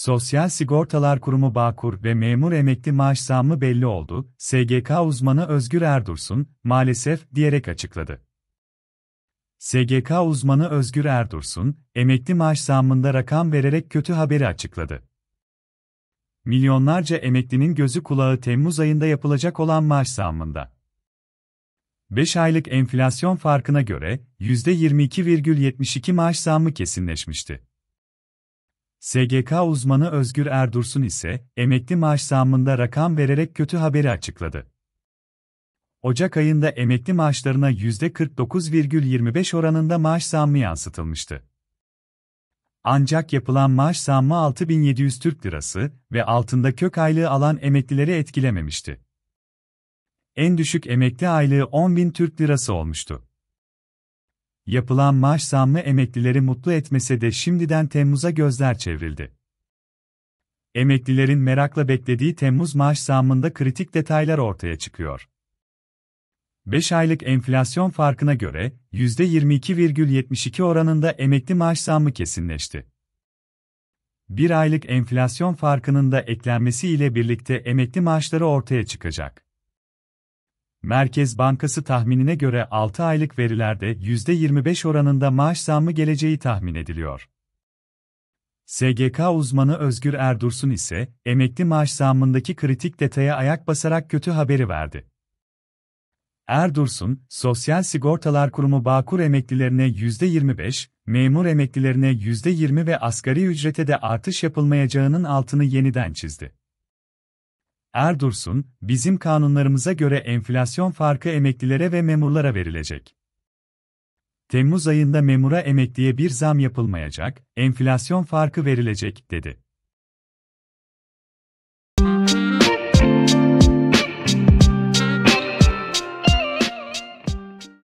Sosyal Sigortalar Kurumu Bağkur ve memur emekli maaş zammı belli oldu, SGK uzmanı Özgür Erdursun, maalesef diyerek açıkladı. SGK uzmanı Özgür Erdursun, emekli maaş zammında rakam vererek kötü haberi açıkladı. Milyonlarca emeklinin gözü kulağı Temmuz ayında yapılacak olan maaş zammında. 5 aylık enflasyon farkına göre %22,72 maaş zammı kesinleşmişti. SGK uzmanı Özgür Erdursun ise emekli maaş zammında rakam vererek kötü haberi açıkladı. Ocak ayında emekli maaşlarına %49,25 oranında maaş zammı yansıtılmıştı. Ancak yapılan maaş zammı 6700 Türk Lirası ve altında kök aylığı alan emeklileri etkilememişti. En düşük emekli aylığı 10.000 Türk Lirası olmuştu. Yapılan maaş zammı emeklileri mutlu etmese de şimdiden Temmuz'a gözler çevrildi. Emeklilerin merakla beklediği Temmuz maaş zammında kritik detaylar ortaya çıkıyor. 5 aylık enflasyon farkına göre %22,72 oranında emekli maaş zammı kesinleşti. 1 aylık enflasyon farkının da eklenmesi ile birlikte emekli maaşları ortaya çıkacak. Merkez Bankası tahminine göre 6 aylık verilerde %25 oranında maaş zammı geleceği tahmin ediliyor. SGK uzmanı Özgür Erdursun ise emekli maaş zammındaki kritik detaya ayak basarak kötü haberi verdi. Erdursun, Sosyal Sigortalar Kurumu Bağkur emeklilerine %25, memur emeklilerine %20 ve asgari ücrete de artış yapılmayacağının altını yeniden çizdi. Erdursun, bizim kanunlarımıza göre enflasyon farkı emeklilere ve memurlara verilecek. Temmuz ayında memura emekliye bir zam yapılmayacak, enflasyon farkı verilecek, dedi.